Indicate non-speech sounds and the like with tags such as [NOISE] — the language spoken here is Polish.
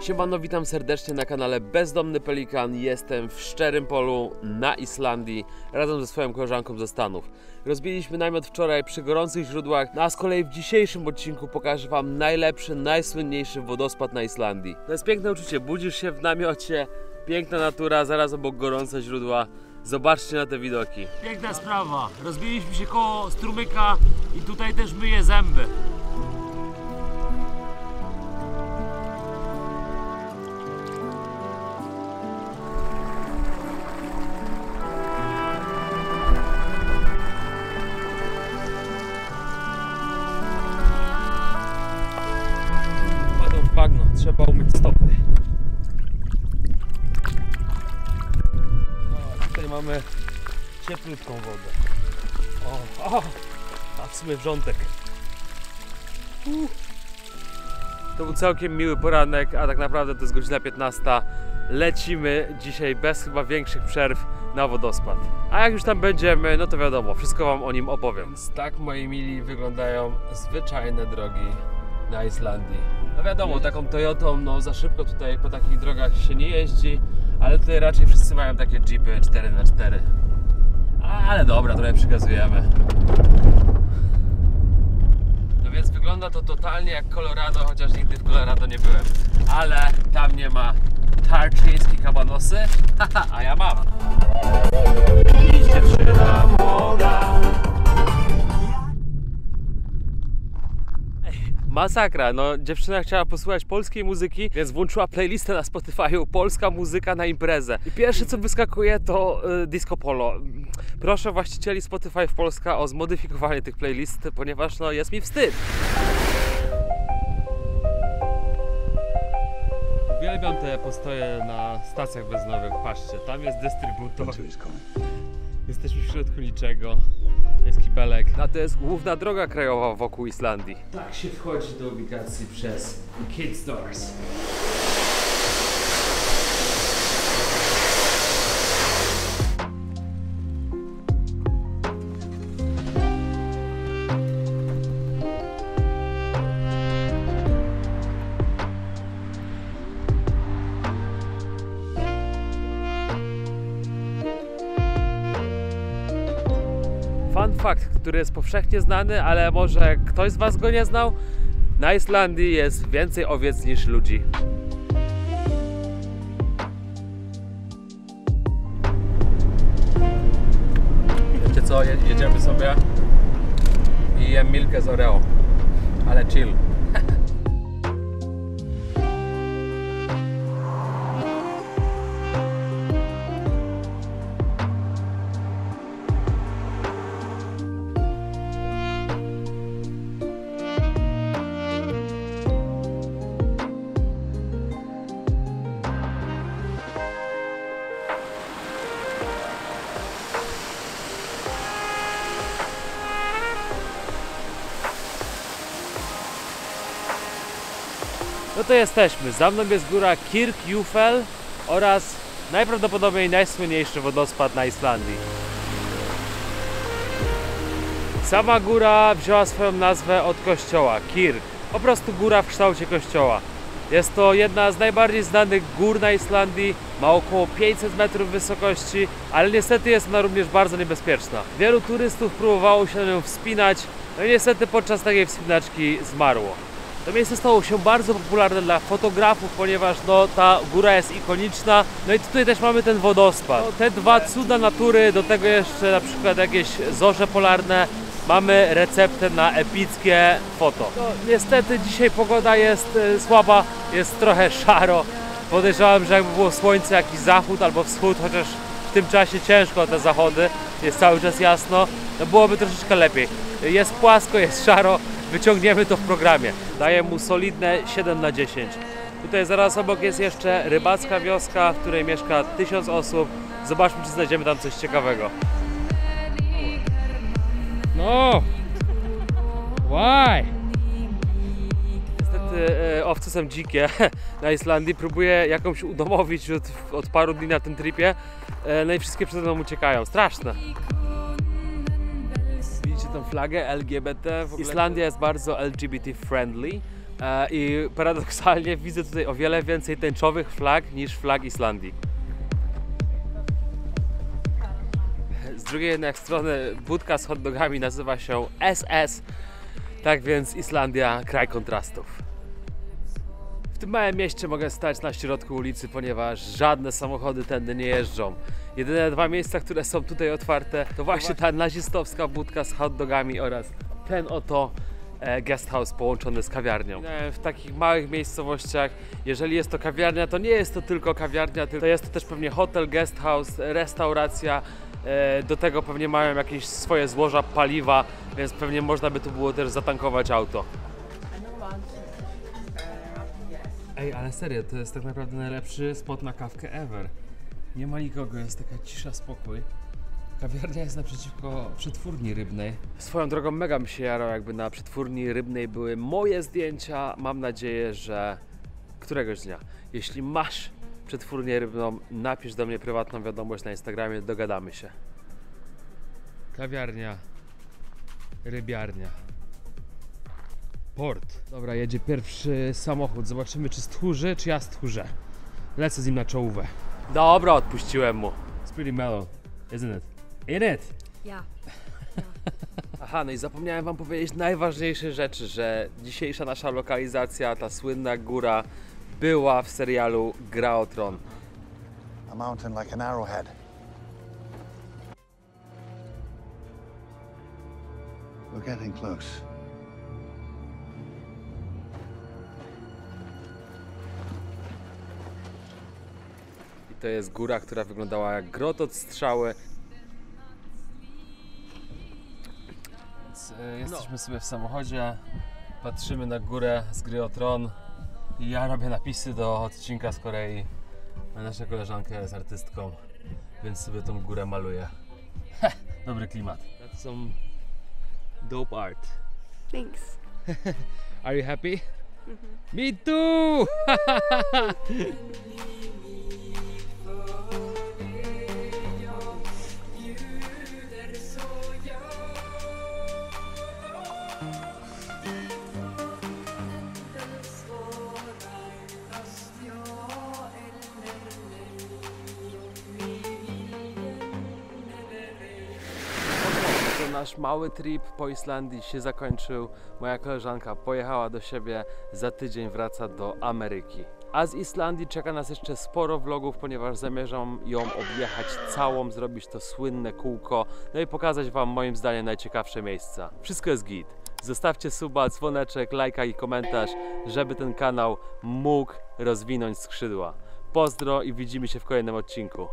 Siemano, witam serdecznie na kanale Bezdomny Pelikan. Jestem w szczerym polu na Islandii razem ze swoją koleżanką ze Stanów. Rozbiliśmy namiot wczoraj przy gorących źródłach, no a z kolei w dzisiejszym odcinku pokażę Wam najlepszy, najsłynniejszy wodospad na Islandii. To jest piękne uczucie, budzisz się w namiocie, piękna natura, zaraz obok gorące źródła. Zobaczcie na te widoki. Piękna sprawa. Rozbiliśmy się koło strumyka i tutaj też myję zęby. Mamy cieplutką wodę. O, o, a w sumie wrzątek. Uh. To był całkiem miły poranek, a tak naprawdę to jest godzina 15. Lecimy dzisiaj bez chyba większych przerw na wodospad. A jak już tam będziemy, no to wiadomo, wszystko Wam o nim opowiem. Więc tak, moi mili, wyglądają zwyczajne drogi na Islandii. No wiadomo, taką Toyotą, no za szybko tutaj po takich drogach się nie jeździ, ale tutaj raczej wszyscy mają takie jeepy 4x4. Ale dobra, trochę przykazujemy. No więc wygląda to totalnie jak Colorado, chociaż nigdy w Colorado nie byłem. Ale tam nie ma tarczyńskiej kabanosy, [LAUGHS] a ja mam. Idź dziewczyna Masakra, no dziewczyna chciała posłuchać polskiej muzyki, więc włączyła playlistę na Spotify'u Polska muzyka na imprezę. I pierwsze co wyskakuje to y, disco polo. Proszę właścicieli Spotify w Polska o zmodyfikowanie tych playlist, ponieważ no jest mi wstyd. Uwielbiam te postoje na stacjach benzynowych. Patrzcie, tam jest dystrybutor. Jesteśmy w środku niczego. Jest kibelek. A to jest główna droga krajowa wokół Islandii. Tak się wchodzi do ubikacji przez Kid Stores. Fact, który jest powszechnie znany, ale może ktoś z Was go nie znał. Na Islandii jest więcej owiec niż ludzi. Wiecie co, Je- jedziemy sobie i jem milkę z Oreo. Ale chill. No to jesteśmy. Za mną jest góra Kirkjufell oraz najprawdopodobniej najsłynniejszy wodospad na Islandii. Sama góra wzięła swoją nazwę od kościoła, Kirk. Po prostu góra w kształcie kościoła. Jest to jedna z najbardziej znanych gór na Islandii, ma około 500 metrów wysokości, ale niestety jest ona również bardzo niebezpieczna. Wielu turystów próbowało się na nią wspinać, no i niestety podczas takiej wspinaczki zmarło. To miejsce stało się bardzo popularne dla fotografów, ponieważ no, ta góra jest ikoniczna. No i tutaj też mamy ten wodospad. No, te dwa cuda natury, do tego jeszcze na przykład jakieś zorze polarne. Mamy receptę na epickie foto. No, niestety dzisiaj pogoda jest e, słaba, jest trochę [LAUGHS] szaro. Podejrzewam, że jakby było słońce, jakiś zachód albo wschód, chociaż w tym czasie ciężko te zachody, jest cały czas jasno, no byłoby troszeczkę lepiej. Jest płasko, jest szaro, wyciągniemy to w programie. Daję mu solidne 7 na 10. Tutaj zaraz obok jest jeszcze rybacka wioska, w której mieszka 1000 osób. Zobaczmy, czy znajdziemy tam coś ciekawego. No! Why? Niestety e, owce są dzikie [LAUGHS] na Islandii. Próbuję jakąś udomowić od, od paru dni na tym tripie. E, no i wszystkie przede mną uciekają. Straszne. Tę flagę LGBT. W ogóle Islandia jest bardzo LGBT friendly e, i paradoksalnie [LAUGHS] widzę tutaj o wiele więcej tęczowych flag niż flag Islandii. Z drugiej jednak strony budka z hot dogami nazywa się SS, tak więc Islandia kraj kontrastów. W tym małym mieście mogę stać na środku ulicy, ponieważ żadne samochody tędy nie jeżdżą. Jedyne dwa miejsca, które są tutaj otwarte, to właśnie ta nazistowska budka z hot dogami oraz ten oto e, guest house połączony z kawiarnią. E, W takich małych miejscowościach, jeżeli jest to kawiarnia, to nie jest to tylko kawiarnia, tylko jest to też pewnie hotel, guest house, restauracja. E, Do tego pewnie mają jakieś swoje złoża paliwa, więc pewnie można by tu było też zatankować auto. Ej, ale serio, to jest tak naprawdę najlepszy spot na kawkę ever. Nie ma nikogo, jest taka cisza, spokój. Kawiarnia jest naprzeciwko przetwórni rybnej. Swoją drogą mega mi się jarał, jakby na przetwórni rybnej były moje zdjęcia. Mam nadzieję, że któregoś dnia, jeśli masz przetwórnię rybną, napisz do mnie prywatną wiadomość na Instagramie, dogadamy się. Kawiarnia, rybiarnia. Port. Dobra, jedzie pierwszy samochód. Zobaczymy, czy stchórzy, czy ja stchórzę. Lecę z nim na czołówę. Dobra, odpuściłem mu. It's pretty mellow, isn't it? In it! Yeah. Aha, no i zapomniałem wam powiedzieć najważniejsze rzeczy, że dzisiejsza nasza lokalizacja, ta słynna góra, była w serialu Gra o Tron. A mountain like an arrowhead. We're getting close. To jest góra, która wyglądała jak grot od strzały. Więc, e, jesteśmy sobie w samochodzie, patrzymy na górę z gry o Tron i ja robię napisy do odcinka z Korei. A nasza koleżanka jest artystką, więc sobie tą górę maluje. Dobry klimat. That's some dope art. Thanks. [LAUGHS] Are you happy? Me too! [LAUGHS] [LAUGHS] nasz mały trip po Islandii się zakończył. Moja koleżanka pojechała do siebie, za tydzień wraca do Ameryki. A z Islandii czeka nas jeszcze sporo vlogów, ponieważ zamierzam ją objechać całą, zrobić to słynne kółko, no i pokazać Wam moim zdaniem najciekawsze miejsca. Wszystko jest git. Zostawcie suba, dzwoneczek, lajka i komentarz, żeby ten kanał mógł rozwinąć skrzydła. Pozdro i widzimy się w kolejnym odcinku.